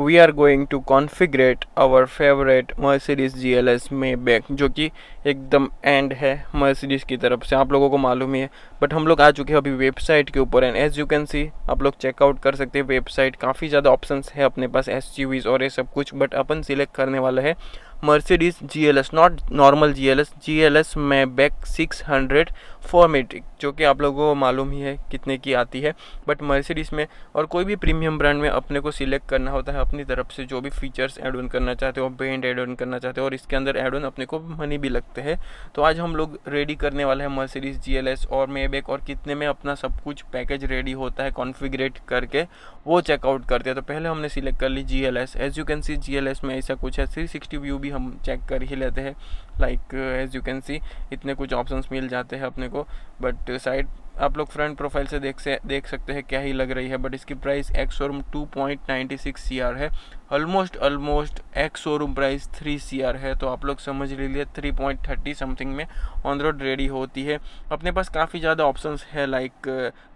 We are going to configurate our favourite Mercedes G L S Maybach जो कि एकदम and है Mercedes की तरफ़ से। आप लोगों को मालूम ही है बट हम लोग आ चुके हैं अभी वेबसाइट के ऊपर। And as you can see आप लोग चेकआउट कर सकते हैं वेबसाइट काफ़ी ज़्यादा ऑप्शंस है अपने पास एस और ये सब कुछ बट अपन सिलेक्ट करने वाला है Mercedes G L S not normal G L S G L S Maybach six hundred four matic जो कि आप लोगों को मालूम ही है कितने की आती है। बट मर्सिडीज में और कोई भी प्रीमियम ब्रांड में अपने को सिलेक्ट करना होता है, अपनी तरफ़ से जो भी फीचर्स एड ऑन करना चाहते हो पेंट एड ऑन करना चाहते हो और इसके अंदर एड ऑन अपने को मनी भी लगते हैं। तो आज हम लोग रेडी करने वाले हैं मर्सिडीज जी और मे बैक और कितने में अपना सब कुछ पैकेज रेडी होता है कॉन्फिग्रेट करके वो चेकआउट करते हैं। तो पहले हमने सिलेक्ट कर ली G L S as you can see G L S Maybach कुछ है थ्री सिक्सटी व्यू भी हम चेक कर ही लेते हैं। Like as you can see इतने कुछ ऑप्शंस मिल जाते हैं अपने को। बट साइड आप लोग फ्रंट प्रोफ़ाइल से देख से देख सकते हैं क्या ही लग रही है। बट इसकी price ex showroom two point ninety six C R है। Almost almost ex showroom price three C R है। तो आप लोग समझ लीजिए थ्री पॉइंट थर्टी समथिंग में ऑन रोड रेडी होती है। अपने पास काफ़ी ज़्यादा ऑप्शंस है लाइक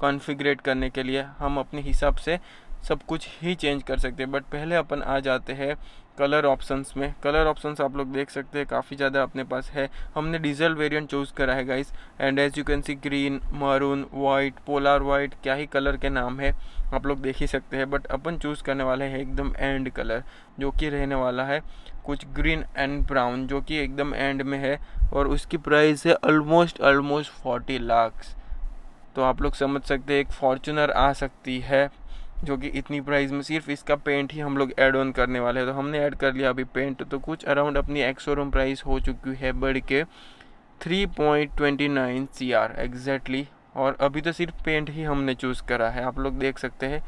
कॉन्फिग्रेट uh, करने के लिए। हम अपने हिसाब से सब कुछ ही चेंज कर सकते हैं। बट पहले अपन आ जाते हैं कलर ऑप्शंस में। कलर ऑप्शंस आप लोग देख सकते हैं, काफ़ी ज़्यादा अपने पास है। हमने डीजल वेरिएंट चूज़ करा है guys and as you can see green maroon white polar white क्या ही कलर के नाम है, आप लोग देख ही सकते हैं। बट अपन चूज़ करने वाले हैं एकदम एंड कलर जो कि रहने वाला है कुछ ग्रीन एंड ब्राउन जो कि एकदम एंड में है। और उसकी प्राइस है ऑलमोस्ट ऑलमोस्ट फोर्टी लाख्स तो आप लोग समझ सकते हैं, एक फॉर्चुनर आ सकती है। जो कि इतनी प्राइस में सिर्फ़ इसका पेंट ही हम लोग ऐड ऑन करने वाले हैं। तो हमने ऐड कर लिया अभी पेंट तो कुछ अराउंड अपनी एक्सोरूम प्राइस हो चुकी है बढ़ के three point twenty nine C R exactly और अभी तो सिर्फ़ पेंट ही हमने चूज़ करा है। आप लोग देख सकते हैं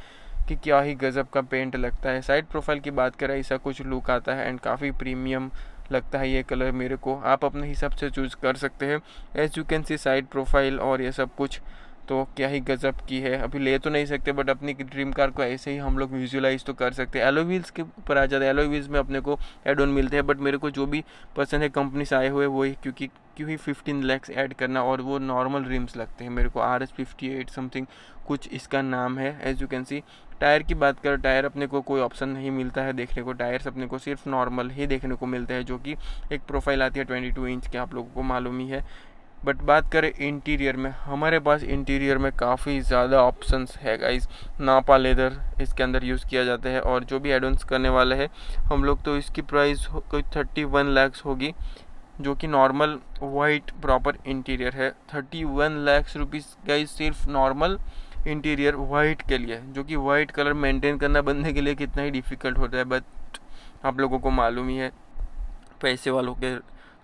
कि क्या ही गज़ब का पेंट लगता है। साइड प्रोफ़ाइल की बात करें, ऐसा कुछ लुक आता है एंड काफ़ी प्रीमियम लगता है ये कलर मेरे को। आप अपने हिसाब से चूज़ कर सकते हैं। As you can see side profile और ये सब कुछ तो क्या ही गज़ब की है। अभी ले तो नहीं सकते बट अपनी ड्रीम कार को ऐसे ही हम लोग विजुलाइज तो कर सकते हैं। एलो व्हील्स के ऊपर आ जाते हैं। एलो व्हील्स में अपने को एड ऑन मिलते हैं बट मेरे को जो भी पसंद है कंपनी से आए हुए वही क्योंकि क्यों ही फिफ्टीन लैक्स ऐड करना और वो नॉर्मल रिम्स लगते हैं मेरे को। R S fifty eight something कुछ इसका नाम है। As you can see tyre की बात करें टायर अपने को कोई ऑप्शन नहीं मिलता है देखने को। टायर्स अपने को सिर्फ़ नॉर्मल ही देखने को मिलते हैं, जो कि एक प्रोफ़ाइल आती है ट्वेंटी टू इंच के आप लोगों को मालूम ही है। बट बात करें इंटीरियर में, हमारे पास इंटीरियर में काफ़ी ज़्यादा ऑप्शंस है गाइस नापा लेदर इसके अंदर यूज़ किया जाता है और जो भी एडवांस करने वाले हैं, हम लोग तो इसकी प्राइस कोई थर्टी वन लैक्स होगी, जो कि नॉर्मल वाइट प्रॉपर इंटीरियर है. Thirty one lakhs rupees guys सिर्फ़ नॉर्मल इंटीरियर वाइट के लिए, जो कि वाइट कलर मेंटेन करना बंदे के लिए कितना ही डिफ़िकल्ट होता है बट आप लोगों को मालूम ही है, पैसे वालों के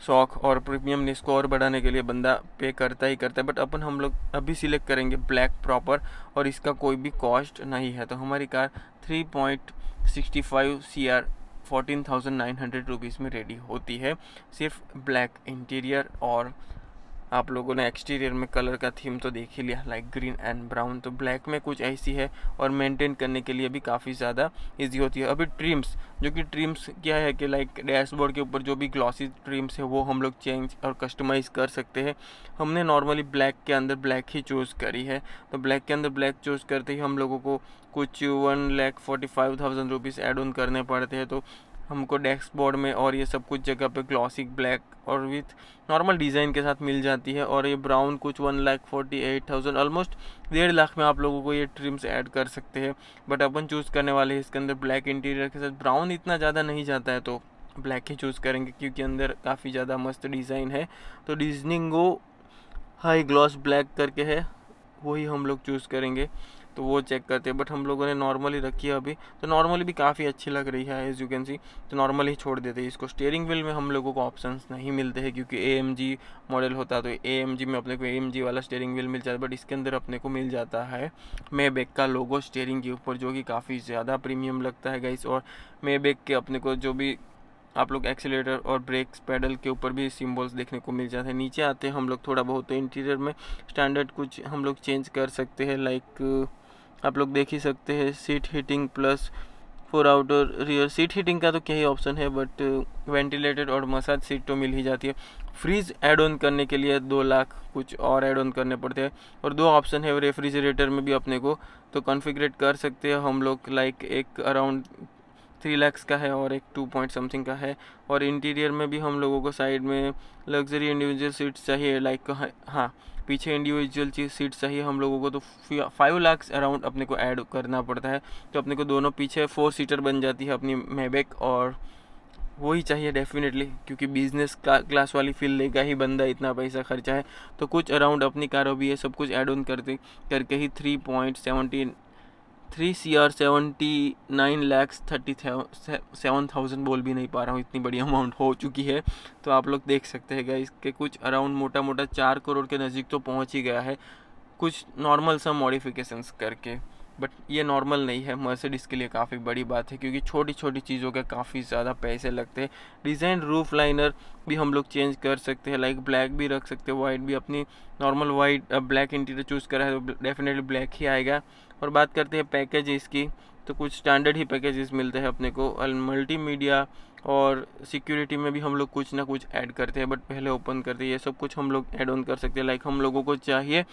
शौक और प्रीमियम को और बढ़ाने के लिए बंदा पे करता ही करता है बट अपन हम लोग अभी सिलेक्ट करेंगे ब्लैक प्रॉपर और इसका कोई भी कॉस्ट नहीं है। तो हमारी car three point sixty five C R fourteen thousand nine hundred rupees में रेडी होती है। सिर्फ़ ब्लैक इंटीरियर और आप लोगों ने एक्सटीरियर में कलर का थीम तो देख ही लिया लाइक ग्रीन एंड ब्राउन तो ब्लैक में कुछ ऐसी है और मेंटेन करने के लिए भी काफ़ी ज़्यादा इजी होती है। अभी ट्रिम्स जो कि ट्रिम्स क्या है कि लाइक डैशबोर्ड के ऊपर जो भी ग्लॉसी ट्रिम्स है, वो हम लोग चेंज और कस्टमाइज़ कर सकते हैं। हमने नॉर्मली ब्लैक के अंदर ब्लैक ही चूज़ करी है। तो ब्लैक के अंदर ब्लैक चूज़ करते ही हम लोगों को कुछ one lakh forty five thousand rupees add on करने पड़ते हैं। तो हमको डेस्क बोर्ड में और ये सब कुछ जगह पे ग्लॉसिक ब्लैक और विथ नॉर्मल डिज़ाइन के साथ मिल जाती है और ये ब्राउन कुछ one lakh forty eight thousand almost डेढ़ लाख में आप लोगों को ये ट्रिम्स ऐड कर सकते हैं। बट अपन चूज़ करने वाले हैं इसके अंदर ब्लैक इंटीरियर के साथ। ब्राउन इतना ज़्यादा नहीं जाता है तो ब्लैक ही चूज़ करेंगे क्योंकि अंदर काफ़ी ज़्यादा मस्त डिज़ाइन है। तो डिजनिंगो हाई ग्लॉस ब्लैक करके है, वही हम लोग चूज़ करेंगे। तो वो चेक करते हैं बट हम लोगों ने नॉर्मली रखी है अभी। तो नॉर्मली भी काफ़ी अच्छी लग रही है एज यू कैन सी तो नॉर्मली ही छोड़ देते हैं इसको। स्टेयरिंग व्हील में हम लोगों को ऑप्शन नहीं मिलते हैं, क्योंकि एएमजी मॉडल होता है तो ए में अपने को एएमजी वाला स्टेयरिंग व्हील मिल जाता है बट इसके अंदर अपने को मिल जाता है मे का लोगो स्टेयरिंग के ऊपर, जो कि काफ़ी ज़्यादा प्रीमियम लगता है गाइस और मे के अपने को जो भी आप लोग एक्सीटर और ब्रेक्स पैडल के ऊपर भी सिम्बल्स देखने को मिल जाते हैं। नीचे आते हैं हम लोग थोड़ा बहुत तो इंटीरियर में स्टैंडर्ड कुछ हम लोग चेंज कर सकते हैं लाइक आप लोग देख ही सकते हैं seat heating plus four outer rear seat heating का तो क्या ही ऑप्शन है बट वेंटिलेटेड और मसाज सीट तो मिल ही जाती है। फ्रीज एड ऑन करने के लिए दो लाख कुछ और एड ऑन करने पड़ते हैं। और दो ऑप्शन है रेफ्रिजरेटर में भी अपने को। तो कॉन्फ़िगरेट कर सकते हैं हम लोग लाइक एक अराउंड थ्री लैक्स का है और एक टू पॉइंट समथिंग का है। और इंटीरियर में भी हम लोगों को साइड में लग्जरी इंडिविजुअल सीट्स चाहिए लाइक हाँ पीछे इंडिविजुअल चीज़ सीट चाहिए हम लोगों को तो फाइव लाख अराउंड अपने को ऐड करना पड़ता है। तो अपने को दोनों पीछे फोर सीटर बन जाती है अपनी मेबेक और वही चाहिए डेफिनेटली क्योंकि बिज़नेस क्लास वाली फील लेगा ही बंदा इतना पैसा खर्चा है। तो कुछ अराउंड अपनी कारों भी है, सब कुछ ऐड ऑन करते करके ही three point seventeen three C R seventy nine lakhs thirty seven thousand बोल भी नहीं पा रहा हूँ, इतनी बड़ी अमाउंट हो चुकी है। तो आप लोग देख सकते हैं गाइस के कुछ अराउंड मोटा मोटा चार करोड़ के नज़दीक तो पहुँच ही गया है, कुछ नॉर्मल सा मॉडिफिकेशंस करके। बट ये नॉर्मल नहीं है। मर्सिडीज़ के लिए काफ़ी बड़ी बात है क्योंकि छोटी छोटी चीज़ों के काफ़ी ज़्यादा पैसे लगते हैं। डिज़ाइन रूफ लाइनर भी हम लोग चेंज कर सकते हैं लाइक ब्लैक भी रख सकते हैं वाइट भी अपनी normal white black interior choose करा है तो डेफिनेटली ब्लैक ही आएगा। और बात करते हैं पैकेज इसकी तो कुछ स्टैंडर्ड ही पैकेजेस मिलते हैं अपने को। मल्टी मीडिया और सिक्योरिटी में भी हम लोग कुछ ना कुछ ऐड करते हैं बट पहले ओपन करते हैं। ये सब कुछ हम लोग ऐड ऑन कर सकते हैं। लाइक हम लोगों को चाहिए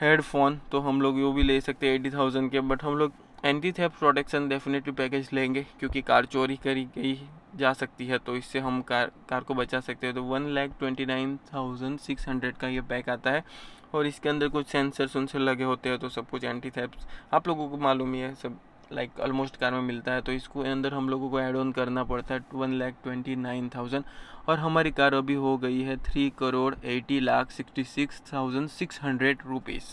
हेडफोन तो हम लोग वो भी ले सकते हैं एटी थाउज़ेंड के बट हम लोग एंटी थे प्रोटेक्शन डेफिनेटली पैकेज लेंगे, क्योंकि कार चोरी करी गई जा सकती है तो इससे हम कार कार को बचा सकते हैं। तो one lakh twenty nine thousand six hundred का ये पैक आता है, और इसके अंदर कुछ सेंसर सुनसर लगे होते हैं तो सब कुछ एंटी थेप्स आप लोगों को मालूम ही है, सब लाइक ऑलमोस्ट कार में मिलता है तो इसको अंदर हम लोगों को ऐड ऑन करना पड़ता है one lakh twenty nine thousand और हमारी कार अभी हो गई है three crore eighty lakh sixty six thousand six hundred rupees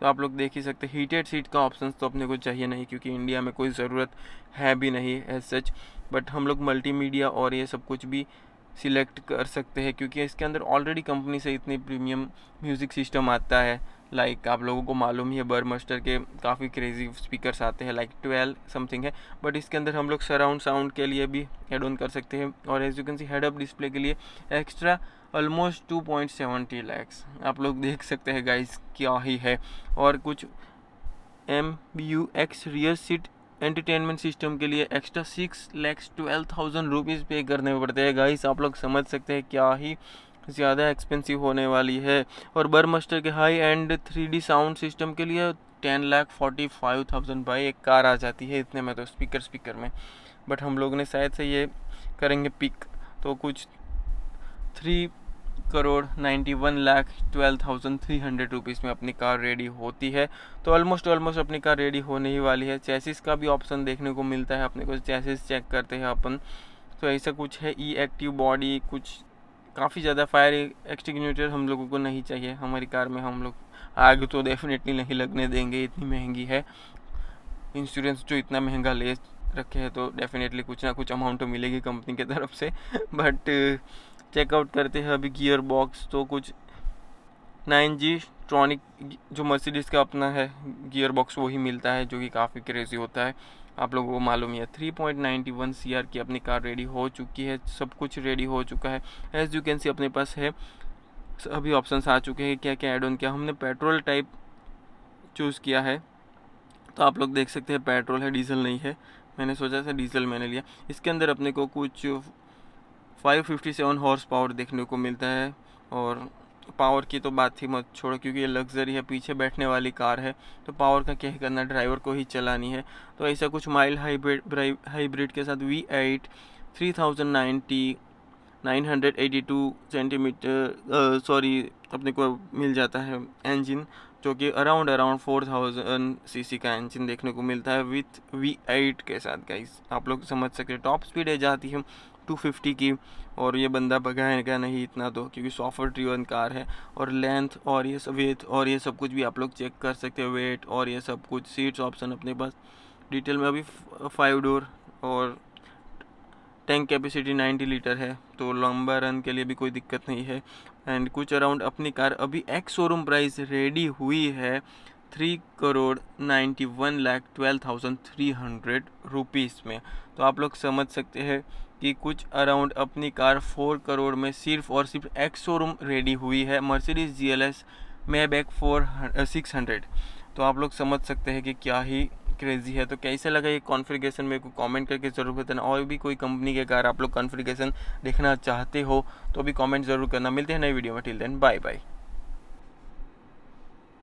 तो आप लोग देख ही सकते हीटेड सीट का ऑप्शन तो अपने को चाहिए नहीं, क्योंकि इंडिया में कोई ज़रूरत है भी नहीं एज सच बट हम लोग मल्टीमीडिया और ये सब कुछ भी सिलेक्ट कर सकते हैं, क्योंकि इसके अंदर ऑलरेडी कंपनी से इतनी प्रीमियम म्यूज़िक सिस्टम आता है। लाइक like, आप लोगों को मालूम ही है बर्मस्टर के काफ़ी क्रेजी स्पीकर्स आते हैं लाइक ट्वेल्व समथिंग है। बट इसके अंदर हम लोग सराउंड साउंड के लिए भी एड ऑन कर सकते हैं। और as you can see head up display के लिए extra almost two point seventy lakhs आप लोग देख सकते हैं गाइस क्या ही है। और कुछ M B U X rear seat entertainment system के लिए extra six lakhs twelve thousand rupees pay करने पड़ते हैं गाइस आप लोग समझ सकते हैं क्या ही ज़्यादा एक्सपेंसिव होने वाली है। और बर्मस्टर के high end three sound system के लिए ten lakh forty five thousand by एक कार आ जाती है इतने में तो स्पीकर स्पीकर में। बट हम लोग ने शायद से ये करेंगे पिक तो कुछ three crore ninety one lakh twelve thousand three hundred rupees में अपनी कार रेडी होती है। तो ऑलमोस्ट ऑलमोस्ट अपनी कार रेडी होने ही वाली है। चैसिस का भी ऑप्शन देखने को मिलता है अपने को। चैसिस चेक करते हैं अपन। तो ऐसा कुछ है ई एक्टिव बॉडी कुछ काफ़ी ज़्यादा फायर एक्सटिग्यूटर हम लोगों को नहीं चाहिए। हमारी कार में हम लोग आग तो डेफिनेटली नहीं लगने देंगे, इतनी महँगी है। इंश्योरेंस जो इतना महँगा ले रखे हैं तो डेफिनेटली कुछ ना कुछ अमाउंट तो मिलेगी कंपनी की तरफ़ से। बट चेकआउट करते हैं अभी गियर बॉक्स तो कुछ नाइन जी ट्रॉनिक जो मर्सिडीज़ का अपना है गियर बॉक्स वही मिलता है, जो कि काफ़ी क्रेजी होता है। आप लोगों को मालूम है three point ninety one C R की अपनी कार रेडी हो चुकी है, सब कुछ रेडी हो चुका है। एज यू कैन सी अपने पास है अभी ऑप्शन आ चुके हैं, क्या क्या एड ऑन किया। हमने पेट्रोल टाइप चूज़ किया है। तो आप लोग देख सकते हैं पेट्रोल है डीजल नहीं है। मैंने सोचा था डीजल मैंने लिया। इसके अंदर अपने को कुछ 557 हॉर्स पावर देखने को मिलता है और पावर की तो बात ही मत छोड़ो, क्योंकि ये लग्जरी है, पीछे बैठने वाली कार है तो पावर का क्या करना ड्राइवर को ही चलानी है। तो ऐसा कुछ माइल्ड हाइब्रिड हाइब्रिड के साथ V eight three thousand ninety nine hundred eighty two centimetre sorry अपने को मिल जाता है इंजन जो कि around around four thousand C का इंजन देखने को मिलता है विथ वी एट के साथ गाइस आप लोग समझ सकते हैं टॉप स्पीड है, जाती है। 250 की और ये बंदा भगाएगा नहीं इतना तो क्योंकि सॉफ्टवेयर ड्रीवन कार है और लेंथ और ये सब वेथ और ये सब कुछ भी आप लोग चेक कर सकते हो वेट और ये सब कुछ सीट्स ऑप्शन अपने पास। डिटेल में अभी फाइव डोर और टैंक कैपेसिटी 90 लीटर है तो लंबा रन के लिए भी कोई दिक्कत नहीं है। एंड कुछ अराउंड अपनी कार अभी एक्स शोरूम प्राइस रेडी हुई है three crore ninety one lakh twelve thousand three hundred rupees में। तो आप लोग समझ सकते हैं कि कुछ अराउंड अपनी कार फोर करोड़ में सिर्फ़ और सिर्फ़ एक्स शोरूम रेडी हुई है Mercedes G L S Maybach four six hundred तो आप लोग समझ सकते हैं कि क्या ही क्रेजी है। तो कैसे लगा ये कॉन्फ़िगरेशन मेरे को कमेंट करके ज़रूर बताना। और भी कोई कंपनी के कार आप लोग कॉन्फ़िगरेशन देखना चाहते हो तो भी कमेंट ज़रूर करना। मिलते हैं नई वीडियो में। Till then bye bye